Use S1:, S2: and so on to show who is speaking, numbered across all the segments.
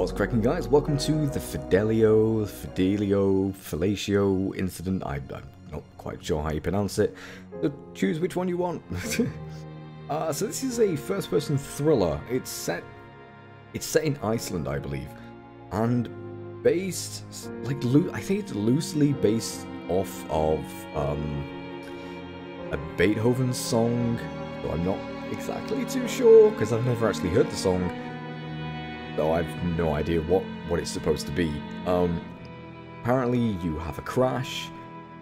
S1: What's cracking guys? Welcome to the Fidelio, Fidelio, Fellatio incident. I, I'm not quite sure how you pronounce it. So choose which one you want. uh, so this is a first-person thriller. It's set, it's set in Iceland, I believe, and based, like, I think it's loosely based off of um, a Beethoven song. So I'm not exactly too sure because I've never actually heard the song though I've no idea what, what it's supposed to be. Um, apparently you have a crash,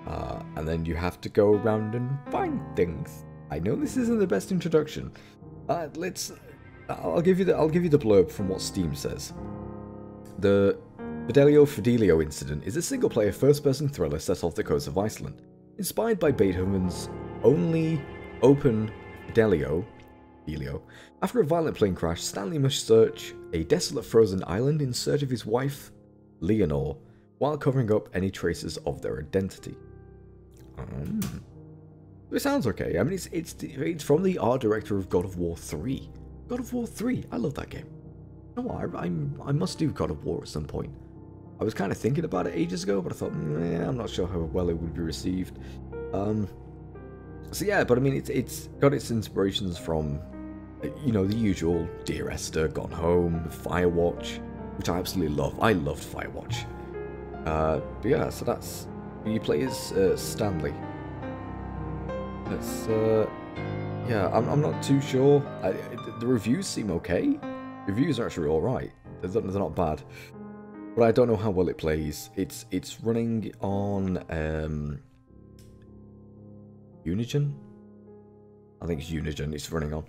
S1: uh, and then you have to go around and find things. I know this isn't the best introduction. Uh, let's. I'll give you the I'll give you the blurb from what Steam says. The Fidelio Fidelio incident is a single-player first-person thriller set off the coast of Iceland, inspired by Beethoven's only open Fidelio. After a violent plane crash, Stanley must search a desolate frozen island in search of his wife, Leonore, while covering up any traces of their identity. Um, it sounds okay. I mean, it's, it's it's from the art director of God of War 3. God of War 3. I love that game. No, I, I'm, I must do God of War at some point. I was kind of thinking about it ages ago, but I thought, I'm not sure how well it would be received. Um, so yeah, but I mean, it's it's got its inspirations from you know, the usual Dear Esther, Gone Home, Firewatch, which I absolutely love. I loved Firewatch. Uh, but yeah, so that's you play as uh, Stanley. It's uh, yeah, I'm, I'm not too sure. I, the reviews seem okay. Reviews are actually all right. They're, they're not bad, but I don't know how well it plays. It's it's running on um, Unigine. I think it's Unigine. It's running on.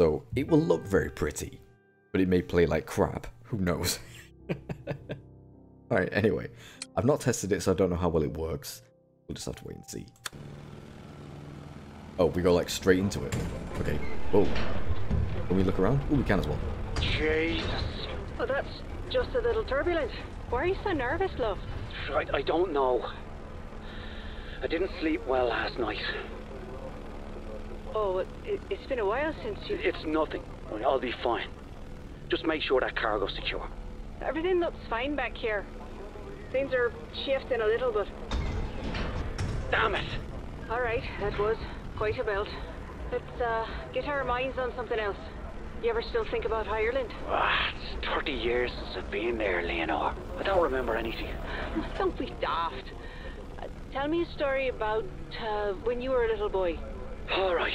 S1: So it will look very pretty, but it may play like crap. Who knows? Alright, anyway. I've not tested it, so I don't know how well it works. We'll just have to wait and see. Oh, we go like straight into it. Okay. Whoa. Can we look around? Oh, we can as well.
S2: Jesus.
S3: Well, that's just a little turbulent. Why are you so nervous, love?
S2: I, I don't know. I didn't sleep well last night.
S3: Oh, it, has been a while since you...
S2: It's nothing. I'll be fine. Just make sure that cargo's secure.
S3: Everything looks fine back here. Things are shifting a little, but...
S2: Damn it!
S3: Alright, that was quite a belt. Let's, uh, get our minds on something else. You ever still think about Ireland?
S2: Ah, it's 30 years since I've been there, Leonore. I don't remember anything.
S3: Don't be daft. Uh, tell me a story about, uh, when you were a little boy.
S2: All right.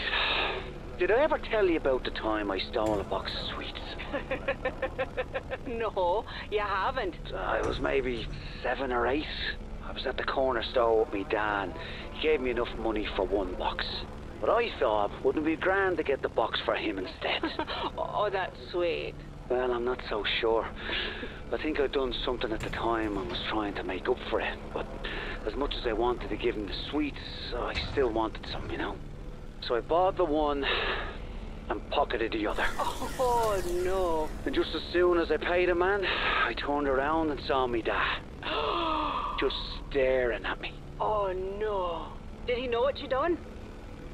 S2: Did I ever tell you about the time I stole a box of sweets?
S3: no, you haven't.
S2: I was maybe seven or eight. I was at the corner store with me dad. He gave me enough money for one box. But I thought, wouldn't it be grand to get the box for him instead?
S3: oh, that's sweet.
S2: Well, I'm not so sure. I think I'd done something at the time and was trying to make up for it. But as much as I wanted to give him the sweets, I still wanted some, you know? So I bought the one and pocketed the other.
S3: Oh, no.
S2: And just as soon as I paid a man, I turned around and saw me dad. just staring at me.
S3: Oh, no. Did he know what you done?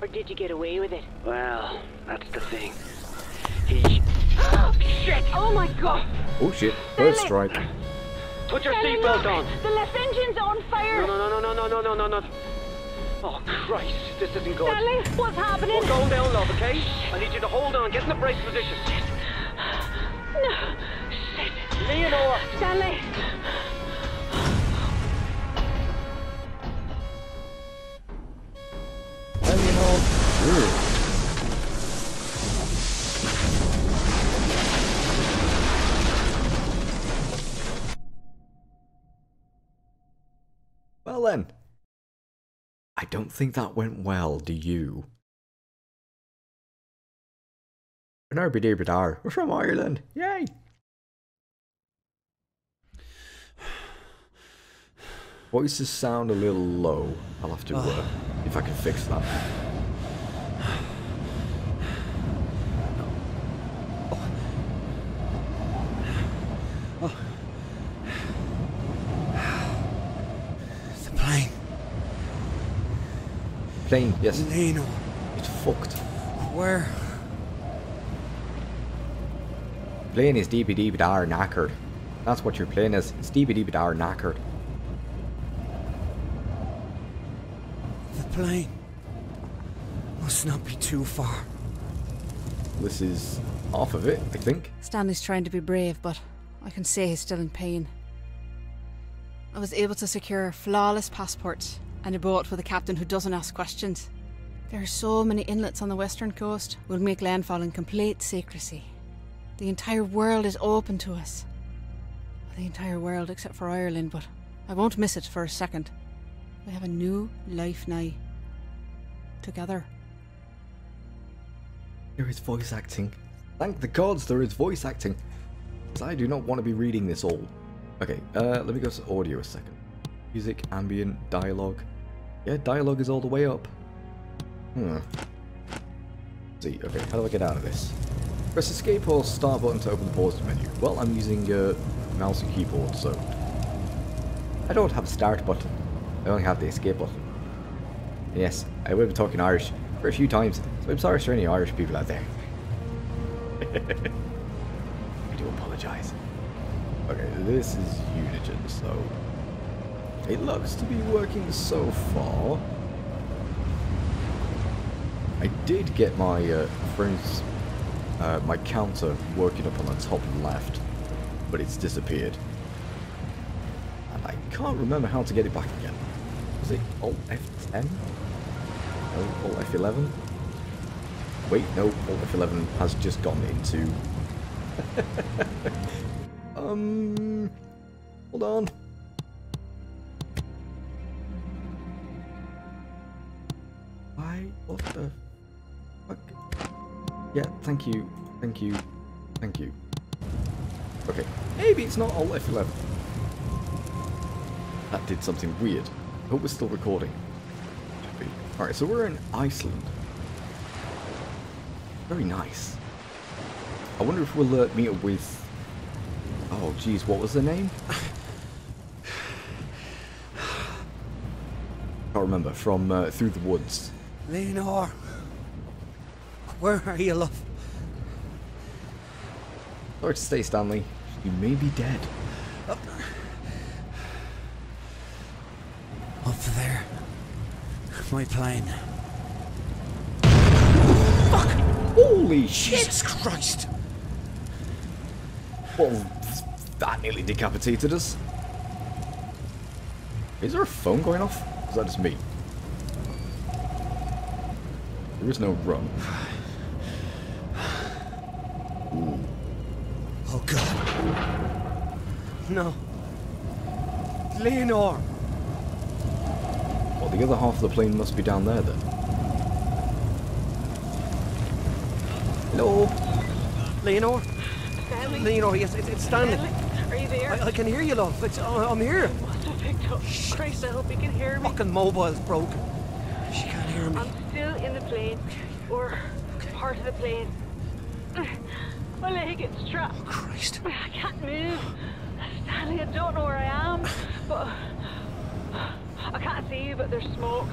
S3: Or did you get away with it?
S2: Well, that's the thing. He...
S3: shit! Oh, my God!
S1: Oh, shit. First strike.
S2: Put your seatbelt on.
S3: The left engine's on fire.
S2: No, no, no, no, no, no, no, no, no. Oh, Christ, this isn't good.
S3: Stanley, what's happening?
S2: We're going down, love, okay? I need you to hold on, get in the brace position.
S3: Shit. No. Shit.
S2: Leonore!
S3: Stanley!
S1: Don't think that went well, do you? We're from Ireland. Yay! Voices sound a little low. I'll have to, uh, if I can fix that. Plane, yes.
S4: Leno.
S1: It's fucked.
S4: Where?
S1: Plane is deepy deep dar knackered. That's what you're playing as. Stevie Dee Dar knackered.
S2: The plane must not be too far.
S1: This is off of it, I think.
S5: Stanley's trying to be brave, but I can say he's still in pain. I was able to secure a flawless passport and a boat with a captain who doesn't ask questions. There are so many inlets on the western coast. We'll make landfall in complete secrecy. The entire world is open to us. The entire world except for Ireland, but I won't miss it for a second. We have a new life now. Together.
S1: There is voice acting. Thank the gods there is voice acting. I do not want to be reading this all. Okay, uh, let me go to audio a second. Music, ambient, dialogue. Yeah, dialogue is all the way up. Hmm. Let's see, okay, how do I get out of this? Press escape or start button to open the pause menu. Well, I'm using uh, mouse and keyboard, so... I don't have a start button. I only have the escape button. Yes, I will be talking Irish for a few times, so I'm sorry for any Irish people out there. I do apologise. Okay, this is Unigine, so... It looks to be working so far. I did get my uh, friend's... Uh, my counter working up on the top left, but it's disappeared. And I can't remember how to get it back again. Was it Alt F10? No, Alt F11? Wait, no, Alt F11 has just gone into... um... Hold on. Why? What the fuck? Yeah, thank you, thank you, thank you. Okay, maybe it's not Alt F11. That did something weird. Hope we're still recording. Alright, so we're in Iceland. Very nice. I wonder if we'll uh, meet up with... Oh, geez, what was the name? Can't remember. From uh, Through the Woods.
S2: Leonore, where are you, love?
S1: Lord, stay, Stanley. You may be dead.
S2: Up there. My plane.
S1: Holy shit!
S2: Jesus Christ!
S1: Well, that nearly decapitated us. Is there a phone going off? Is that just me? There is no run.
S2: Oh God. No. Leonore!
S1: Well, the other half of the plane must be down there then. Hello?
S2: Leonore?
S3: Stanley?
S2: Leonore, yes, it's, it's Stanley.
S3: Stanley, are you there?
S2: I, I can hear you, love. It's, uh, I'm here.
S3: must have picked up. Christ, I hope you can hear me.
S2: Fucking mobile's broken. She can't hear me.
S3: I'm still in the plane. Or part of the plane. My leg is trapped.
S2: Oh, Christ.
S3: I can't move. Stanley, I don't know where I am, but I can't see you, but there's smoke.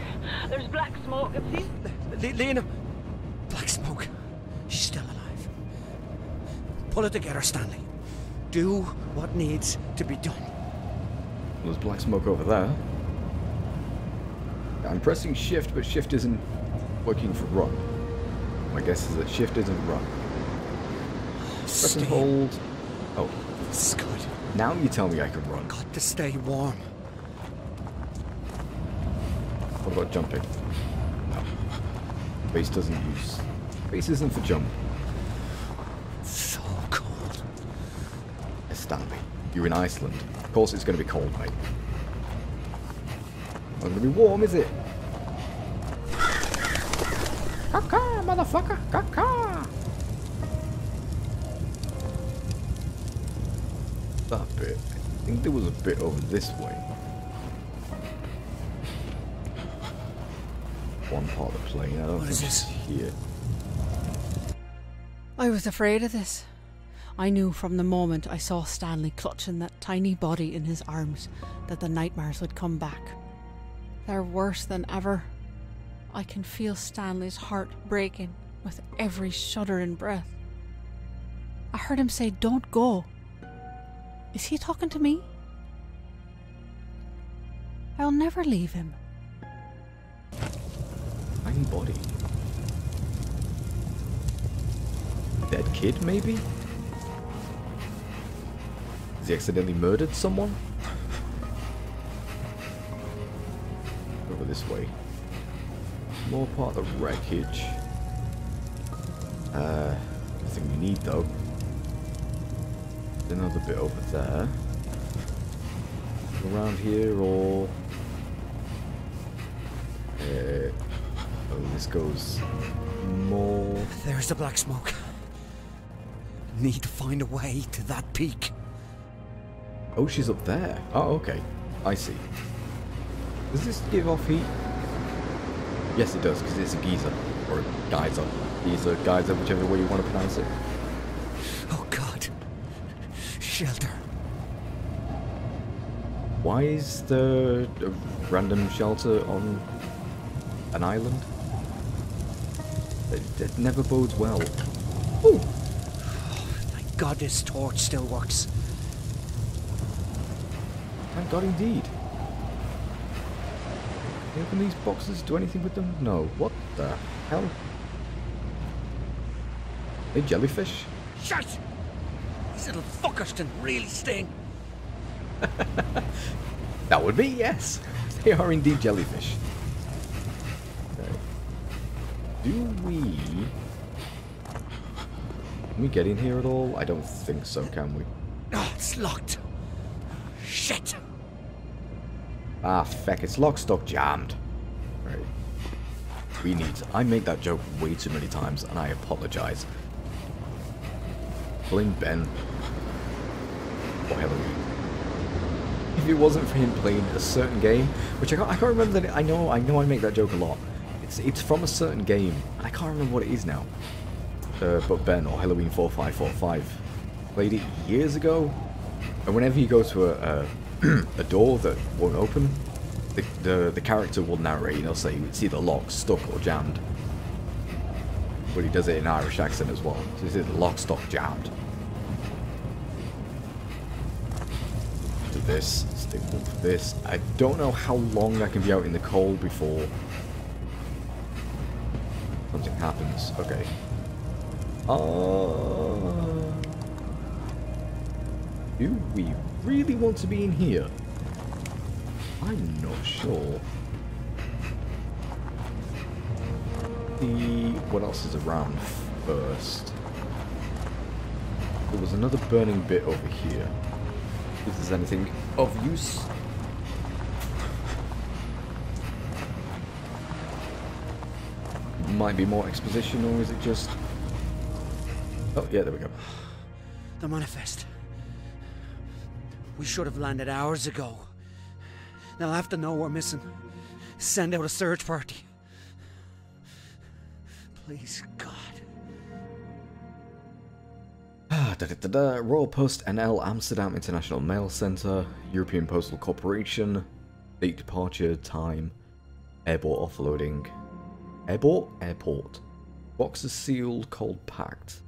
S3: There's black smoke. It seems
S2: Le- Lena! Black smoke. She's still alive. Pull it together, Stanley. Do what needs to be done.
S1: There's black smoke over there. I'm pressing shift, but shift isn't working for run. My guess is that shift isn't run. Press and hold. Oh,
S2: This is good.
S1: now you tell me I can run.
S2: Got to stay warm.
S1: What about jumping? No. Base doesn't use. Base isn't for jump.
S2: So cold.
S1: Stanley, you're in Iceland. Of course it's going to be cold, mate. Not going to be warm, is it? Caca, motherfucker, caca. That bit. I think there was a bit over this way. One part of the plane. I don't
S2: What
S1: think
S2: is
S1: it's
S2: this?
S1: here.
S5: I was afraid of this. I knew from the moment I saw Stanley clutching that tiny body in his arms that the nightmares would come back. They're worse than ever. I can feel Stanley's heart breaking with every shuddering breath. I heard him say, Don't go. Is he talking to me? I'll never leave him.
S1: Tiny body. Dead kid, maybe? Has he accidentally murdered someone? Over this way. More part of the wreckage. Uh, nothing we need though. There's another bit over there. Around here or... Uh, oh, this goes more...
S2: There's the black smoke. Need to find a way to that peak.
S1: Oh, she's up there. Oh, okay. I see. Does this give off heat? Yes, it does, because it's a geyser. Or a geyser. Geyser, geyser, whichever way you want to pronounce it.
S2: Oh god. Shelter.
S1: Why is there a random shelter on an island? It, it never bodes well. Ooh,
S2: Thank god this torch still works.
S1: thank God indeed. Can open these boxes? Do anything with them? No. What the hell? They jellyfish?
S2: Shut! These little fuckers can really sting.
S1: That would be, yes. They are indeed jellyfish. Okay. Do we... Can we get in here at all? I don't think so, can we?
S2: Oh, it's locked. Shit!
S1: Ah, feck, it's lock, stock, jammed. Right. We need... I make that joke way too many times, and I apologize. Blame Ben. Or. If it wasn't for him playing a certain game, which I can't, I can't remember that... I know, I know I make that joke a lot. It's, it's from a certain game, and I can't remember what it is now. Uh, but Ben, or Halloween 4545, played it years ago, and whenever you go to a, a, a door that won't open, the, the, the character will narrate he'll say it's either locked, stuck, or jammed. But he does it in Irish accent as well. So it's either locked, stuck, jammed. Do this, stick for this. I don't know how long I can be out in the cold before something happens. Okay. Uh, do we really want to be in here? I'm not sure. The what else is around first? There was another burning bit over here. If there's anything of use. Might be more exposition, or is it just? Oh yeah, there we go.
S2: The manifest. We should have landed hours ago. They'll have to know we're missing. Send out a search party. Please, God.
S1: Ah, da, da, da, da. Royal Post NL Amsterdam International Mail Center, European Postal Corporation, date departure, time, airport offloading, airport, airport, boxes sealed, cold packed,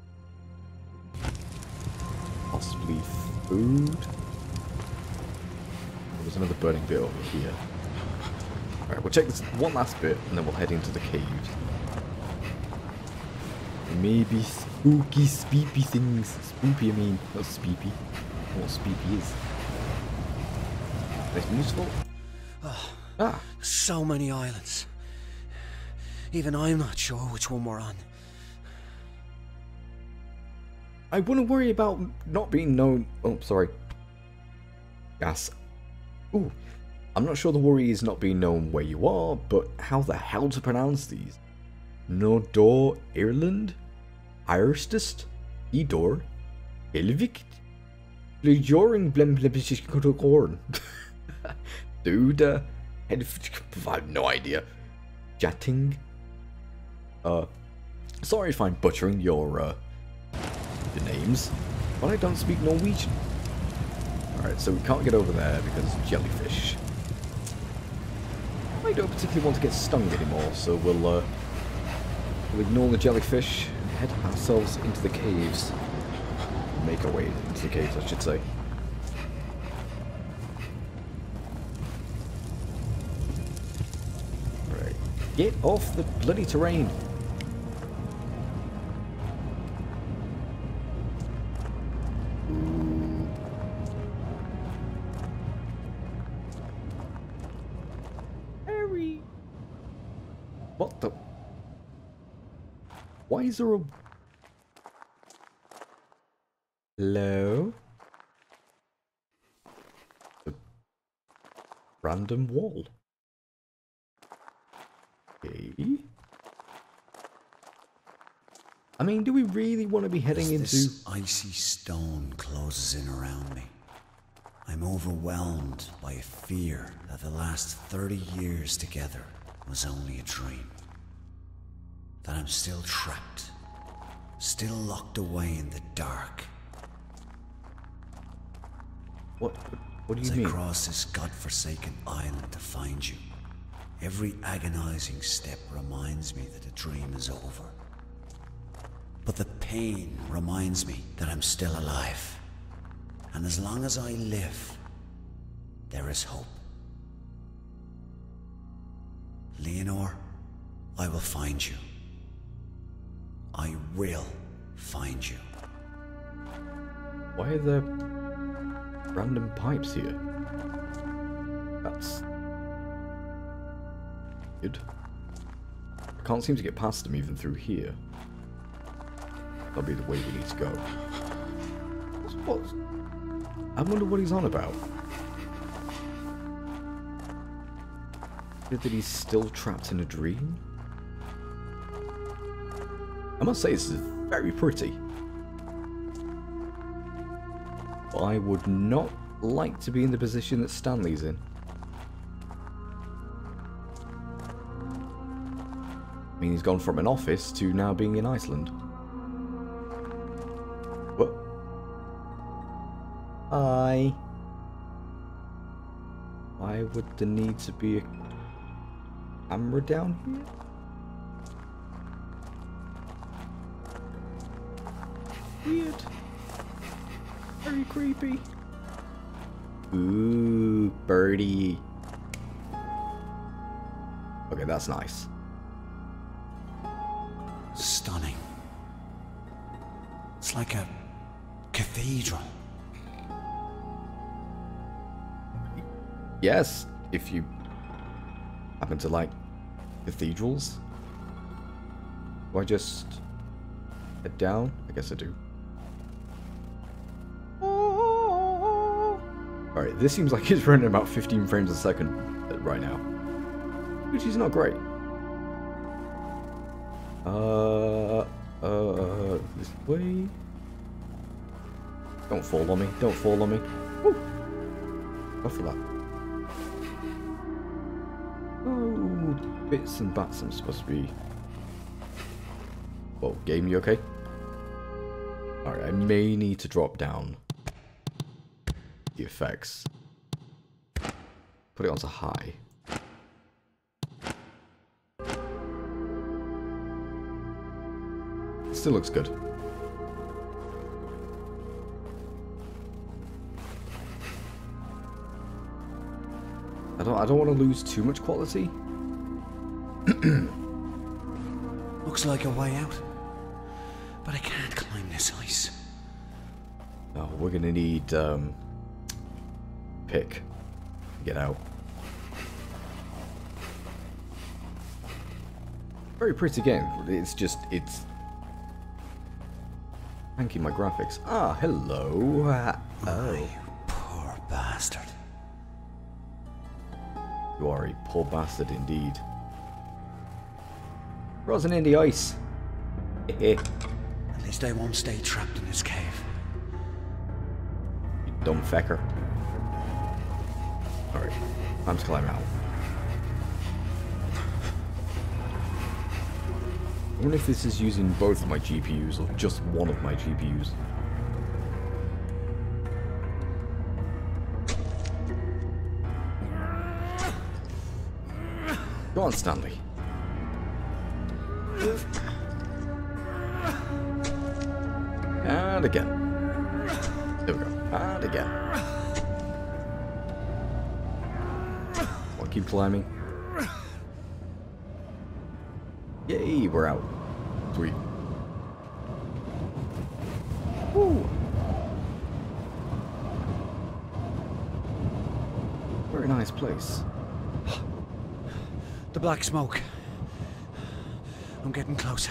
S1: possibly food. There's another burning bit over here. Alright, we'll check this one last bit and then we'll head into the cave. Maybe spooky, speepy things. Spoopy, I mean, not speepy. What speepy is. Anything useful? Ah,
S2: So many islands. Even I'm not sure which one we're on.
S1: I wouldn't worry about not being known. Oh, sorry. Gas. Ooh, I'm not sure the worry is not being known where you are, but how the hell to pronounce these? Nordor Ireland? Irstest? Idor? Ilvikt? Lejoring Blemblebishkorn? Dude, uh, I have no idea. Jatting? Uh, sorry if I'm butchering your, uh, the names, but I don't speak Norwegian. Alright, so we can't get over there because jellyfish. I don't particularly want to get stung anymore, so we'll, uh, we'll ignore the jellyfish and head ourselves into the caves. Make our way into the caves, I should say. Right. Get off the bloody terrain! Why is there a... Hello? A random wall. Okay. I mean, do we really want to be heading
S2: As
S1: into...
S2: this icy stone closes in around me, I'm overwhelmed by a fear that the last 30 years together was only a dream. That I'm still trapped, still locked away in the dark.
S1: What, what do
S2: As
S1: you
S2: I
S1: mean?
S2: cross this godforsaken island to find you, every agonizing step reminds me that the dream is over. But the pain reminds me that I'm still alive. And as long as I live, there is hope. Leonore, I will find you. I will find you.
S1: Why are there random pipes here? That's good. I can't seem to get past them even through here. That'll be the way we need to go. What? I wonder what he's on about. That he's still trapped in a dream? I must say, this is very pretty. But I would not like to be in the position that Stanley's in. I mean, he's gone from an office to now being in Iceland. What? Hi. Why would there need to be a camera down here? Creepy. Ooh, birdie. Okay, that's nice.
S2: Stunning. It's like a cathedral.
S1: Yes, if you happen to like cathedrals. Do I just head down? I guess I do. Alright, this seems like it's running about 15 frames a second uh, right now. Which is not great. Uh, uh, this way. Don't fall on me, don't fall on me. Woo. Go that. Oh, bits and bats I'm supposed to be. Whoa, game, you okay? Alright, I may need to drop down the effects. Put it onto high. Still looks good. I don't I don't want to lose too much quality.
S2: Looks like a way out. But I can't climb this ice.
S1: Oh, we're gonna need um pick. Get out. Very pretty game. It's just it's Thank you, my graphics. Ah, hello. Uh, oh,
S2: You poor bastard.
S1: you are a poor bastard indeed. Frozen in the ice.
S2: At least I won't stay trapped in this cave.
S1: You dumb fecker. Alright, time to climb out. I wonder if this is using both of my GPUs or just one of my GPUs. Go on, Stanley. And again. There we go. And again. Keep climbing. Yay, we're out. Sweet. Woo. Very nice place.
S2: The black smoke. I'm getting closer.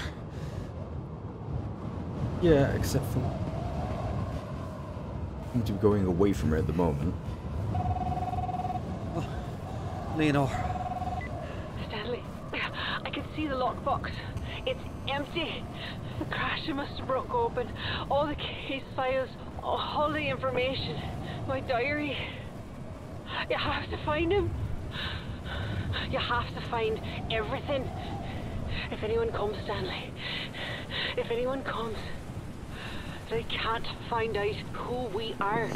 S1: Yeah, except for... I seem to be going away from it at the moment.
S2: Leonore,
S3: Stanley, I can see the lockbox. It's empty. The crasher must have broke open. All the case files, all the information. My diary. You have to find him. You have to find everything. If anyone comes, Stanley, if anyone comes, they can't find out who we are.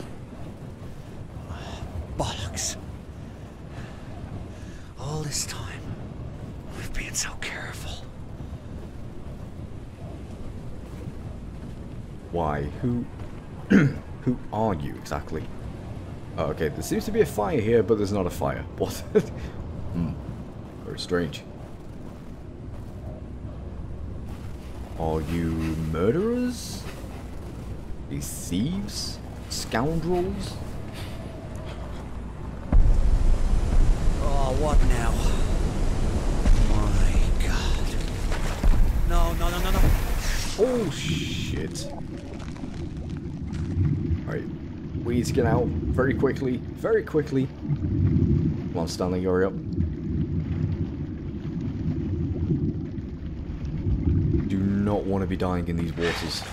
S2: bollocks. All this time, we've been so careful.
S1: Why? Who... who are you, exactly? Oh, okay, there seems to be a fire here, but there's not a fire. What? hmm. Very strange. Are you murderers? These thieves? Scoundrels?
S2: Oh, what now? My god. No, no, no, no, no.
S1: Oh, shit. Alright. We need to get out very quickly. Very quickly. Come on, Stanley, hurry up. Do not want to be dying in these waters.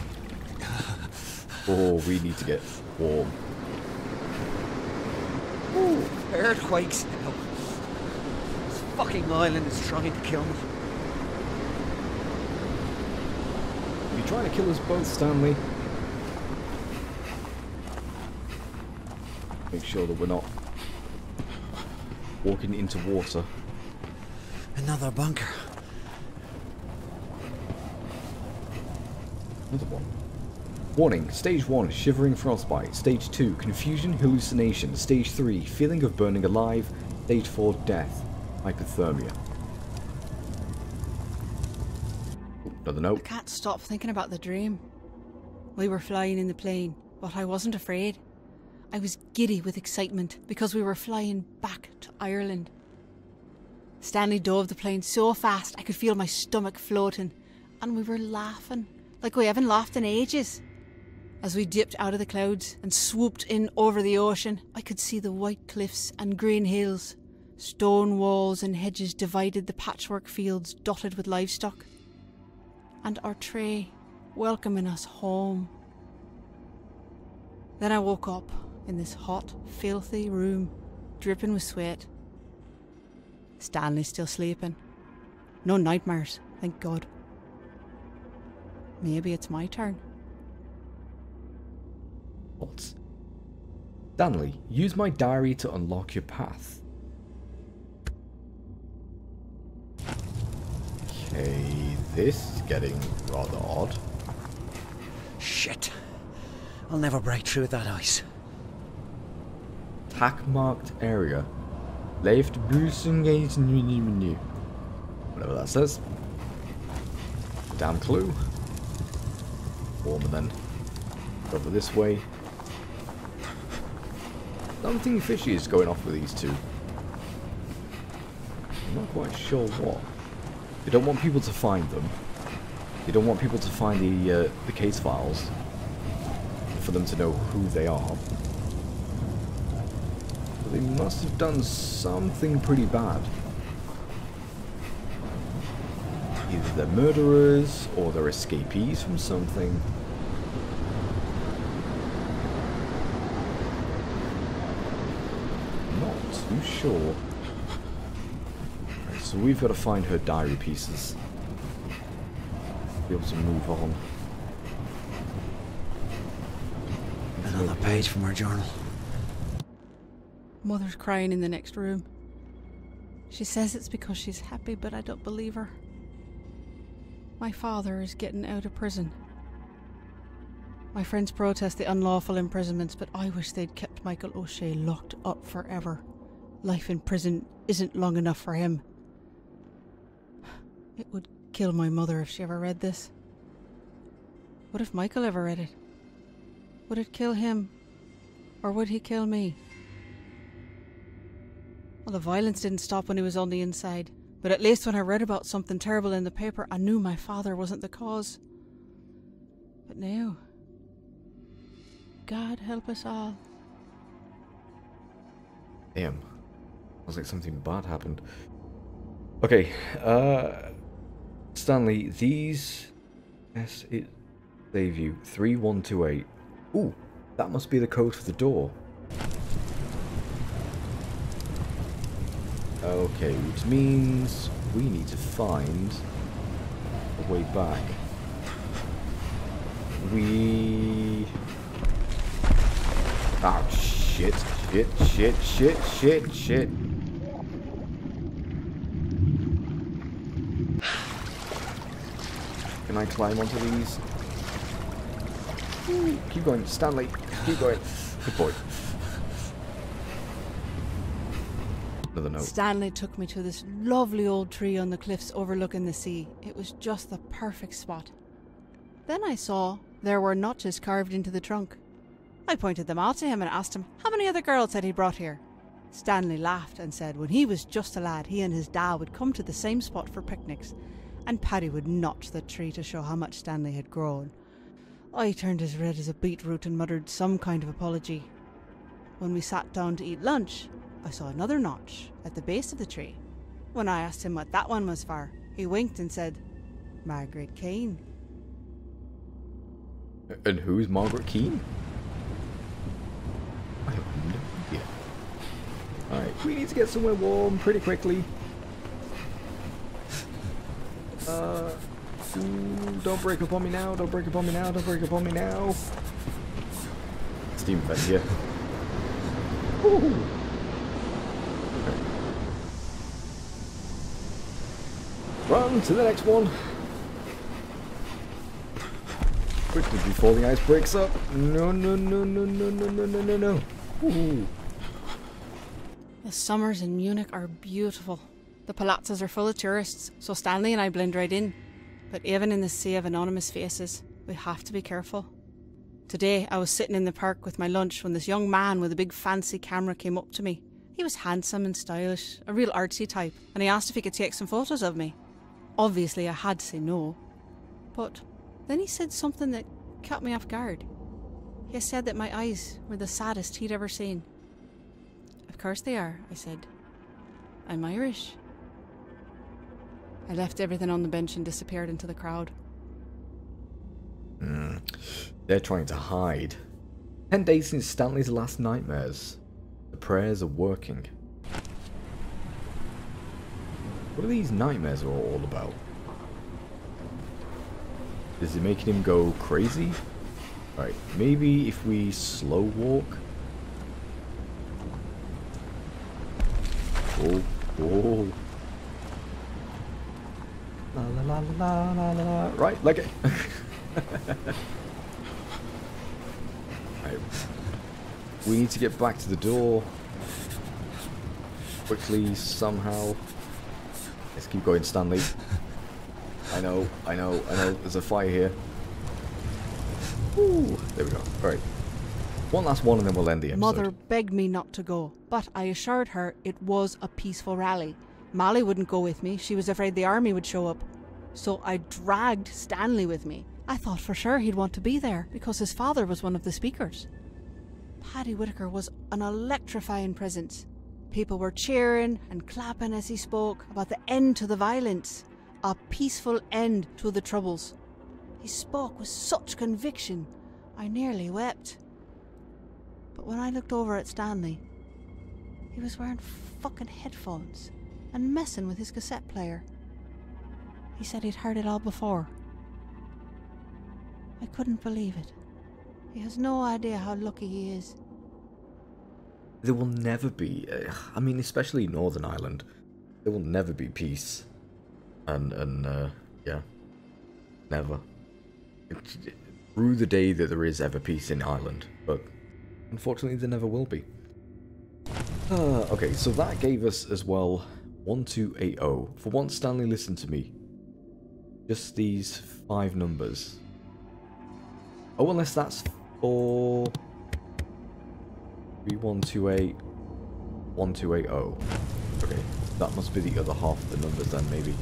S1: Oh, we need to get warm.
S2: Ooh, earthquakes now. This fucking island is trying to kill me.
S1: Are you trying to kill us both, Stanley? Make sure that we're not walking into water.
S2: Another bunker.
S1: Another one. Warning, stage 1, shivering frostbite. Stage 2, confusion, hallucination. Stage 3, feeling of burning alive. Stage 4, death, hypothermia. Ooh, Another
S5: I
S1: note.
S5: can't stop thinking about the dream. We were flying in the plane, but I wasn't afraid. I was giddy with excitement because we were flying back to Ireland. Stanley dove the plane so fast I could feel my stomach floating, and we were laughing like we haven't laughed in ages. As we dipped out of the clouds and swooped in over the ocean, I could see the white cliffs and green hills. Stone walls and hedges divided the patchwork fields dotted with livestock. And our tray welcoming us home. Then I woke up in this hot, filthy room, dripping with sweat. Stanley's still sleeping. No nightmares, thank God. Maybe it's my turn.
S1: What? Stanley, use my diary to unlock your path. Okay, this is getting rather odd.
S2: Shit. I'll never break through that ice.
S1: Tack marked area. Left engaged new Whatever that says. Damn clue. Warmer then. Over this way. Something fishy is going off with these two. I'm not quite sure what. They don't want people to find them. They don't want people to find the uh, the case files for them to know who they are. They must have done something pretty bad. Either they're murderers or they're escapees from something. Not too sure. Right, so we've got to find her diary pieces. Be able to move on.
S2: Another page from our journal.
S5: Mother's crying in the next room. She says it's because she's happy, but I don't believe her. My father is getting out of prison. My friends protest the unlawful imprisonments, but I wish they'd kept Michael O'Shea locked up forever. Life in prison isn't long enough for him. It would kill my mother if she ever read this. What if Michael ever read it? Would it kill him? Or would he kill me? Well, the violence didn't stop when he was on the inside, but at least when I read about something terrible in the paper, I knew my father wasn't the cause. But now, God help us all.
S1: Damn. Sounds like something bad happened. Okay, uh. Stanley, these. Yes, it. Save you. 3128. Ooh, that must be the code for the door. Okay, which means we need to find a way back. We. Oh, shit, shit, shit, shit, shit, shit. Can I climb onto these? Keep going, Stanley. Keep going. Good boy. Another note.
S5: Stanley took me to this lovely old tree on the cliffs overlooking the sea. It was just the perfect spot. Then I saw there were notches carved into the trunk. I pointed them out to him and asked him how many other girls had he brought here. Stanley laughed and said when he was just a lad, he and his dad would come to the same spot for picnics, and Paddy would notch the tree to show how much Stanley had grown. I turned as red as a beetroot and muttered some kind of apology. When we sat down to eat lunch, I saw another notch at the base of the tree. When I asked him what that one was for, he winked and said, Margaret Kane.
S1: And who's Margaret Keane? I have no idea. Alright, we need to get somewhere warm pretty quickly. Uh, ooh, don't break up on me now, don't break up on me now, don't break up on me now. Steam vent here. Ooh. Run to the next one. Quickly before the ice breaks up. No, no, no, no, no, no, no, no, no, no.
S5: The summers in Munich are beautiful. The palazzas are full of tourists, so Stanley and I blend right in. But even in the sea of anonymous faces, we have to be careful. Today, I was sitting in the park with my lunch when this young man with a big fancy camera came up to me. He was handsome and stylish, a real artsy type, and he asked if he could take some photos of me. Obviously, I had to say no. But then he said something that caught me off guard. He said that my eyes were the saddest he'd ever seen. Of course they are, I said. I'm Irish. I left everything on the bench and disappeared into the crowd.
S1: Mm. They're trying to hide. Ten days since Stanley's last nightmares. The prayers are working. What are these nightmares all about? Is it making him go crazy? Right, maybe if we slow walk. Oh, oh. La la la la la la la. Right, like it. right. We need to get back to the door. Quickly, somehow. Let's keep going, Stanley. I know, I know, I know. There's a fire here. Ooh, there we go. All right. One last one and then we'll end the episode.
S5: Mother begged me not to go, but I assured her it was a peaceful rally. Molly wouldn't go with me, she was afraid the army would show up. So I dragged Stanley with me. I thought for sure he'd want to be there because his father was one of the speakers. Paddy Whitaker was an electrifying presence. People were cheering and clapping as he spoke about the end to the violence, a peaceful end to the troubles. He spoke with such conviction, I nearly wept. But when I looked over at Stanley, he was wearing fucking headphones and messing with his cassette player. He said he'd heard it all before. I couldn't believe it. He has no idea how lucky he is.
S1: There will never be, uh, I mean, especially Northern Ireland, there will never be peace. And, and uh, yeah, never. Through the day that there is ever peace in Ireland, but unfortunately there never will be. Uh, okay, so that gave us as well 1280. For once, Stanley listen to me. just these five numbers. Oh, unless that's four... 3128 1280. Okay, that must be the other half of the numbers then, maybe.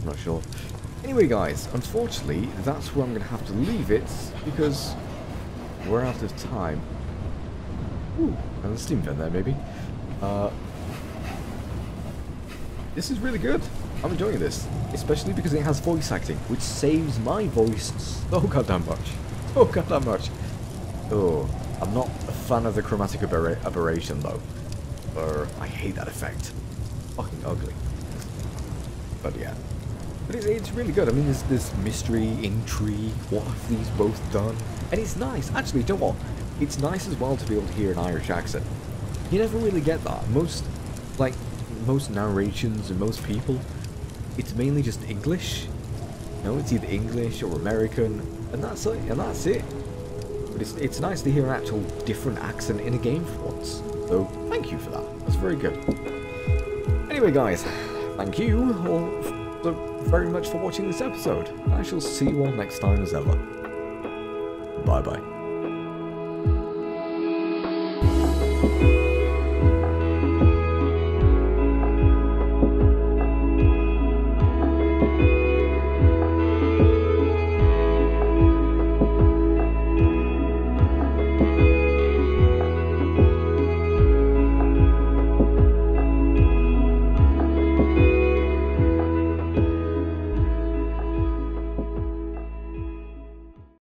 S1: I'm not sure. Anyway, guys, unfortunately, that's where I'm going to have to leave it, because we're out of time. Ooh, and a steam vent there, maybe. Uh, this is really good. I'm enjoying this, especially because it has voice acting, which saves my voice so goddamn much. So goddamn much. Oh, I'm not fan of the chromatic aber aberration though. Or I hate that effect. Fucking ugly. But yeah. But it's, it's really good. I mean, there's this mystery, intrigue. What have these both done? And it's nice. Actually, know what? It's nice as well to be able to hear an Irish accent. You never really get that. Most, like, most narrations and most people, it's mainly just English. You know, it's either English or American, and that's it. And that's it. But it's, it's nice to hear an actual different accent in a game for once. So, thank you for that. That's very good. Anyway, guys, thank you all very much for watching this episode. I shall see you all next time as ever. Bye bye.